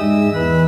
Música